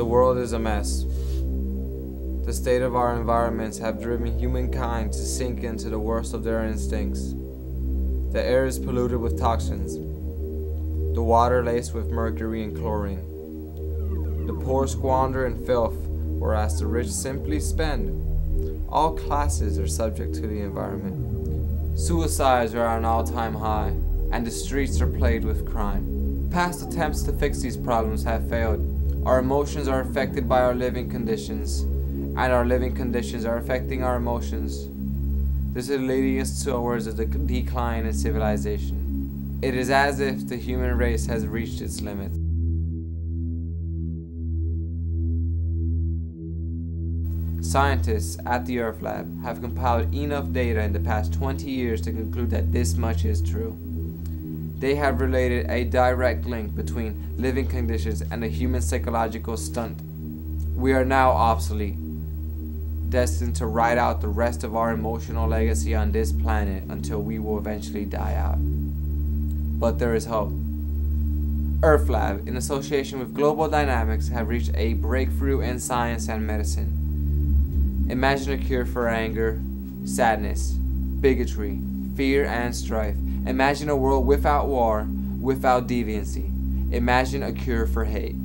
The world is a mess. The state of our environments have driven humankind to sink into the worst of their instincts. The air is polluted with toxins, the water laced with mercury and chlorine. The poor squander in filth, whereas the rich simply spend. All classes are subject to the environment. Suicides are at an all time high, and the streets are plagued with crime. Past attempts to fix these problems have failed. Our emotions are affected by our living conditions, and our living conditions are affecting our emotions. This is leading us towards a de- decline in civilization. It is as if the human race has reached its limit. Scientists at the Earth Lab have compiled enough data in the past 20 years to conclude that this much is true. They have related a direct link between living conditions and a human psychological stunt. We are now obsolete, destined to ride out the rest of our emotional legacy on this planet until we will eventually die out. But there is hope. EarthLab, in association with Global Dynamics, have reached a breakthrough in science and medicine. Imagine a cure for anger, sadness, bigotry, fear, and strife. Imagine a world without war, without deviancy. Imagine a cure for hate.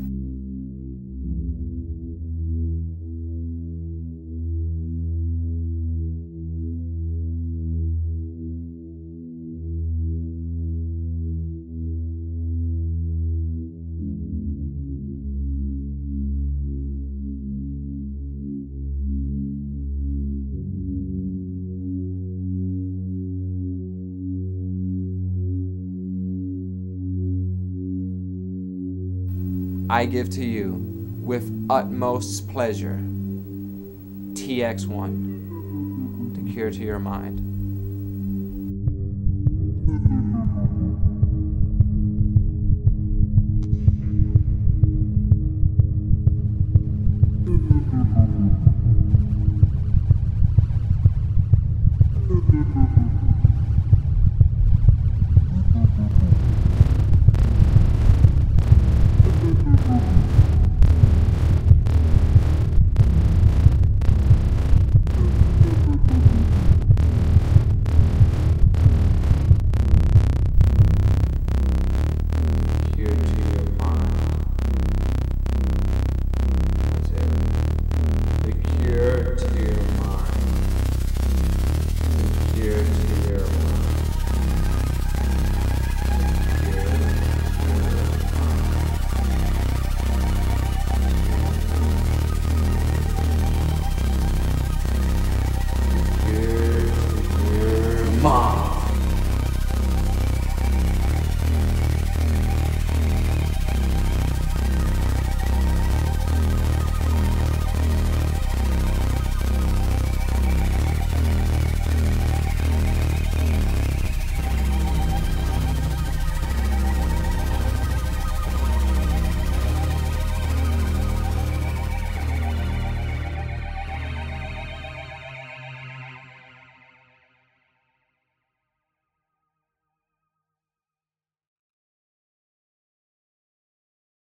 I give to you with utmost pleasure TX1, the cure to your mind.